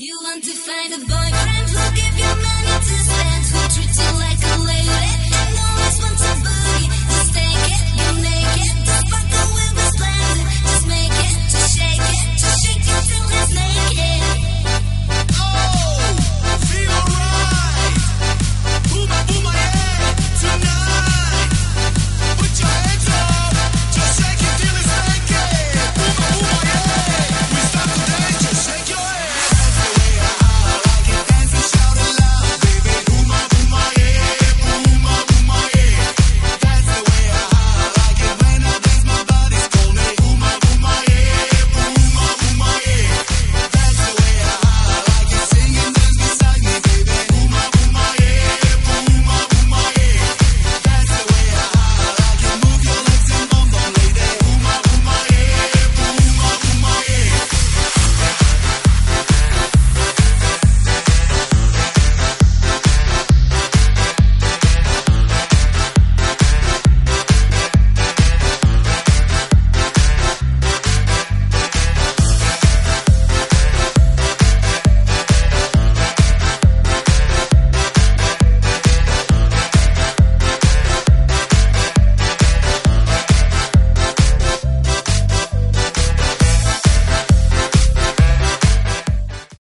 You want to find a boyfriend who'll give you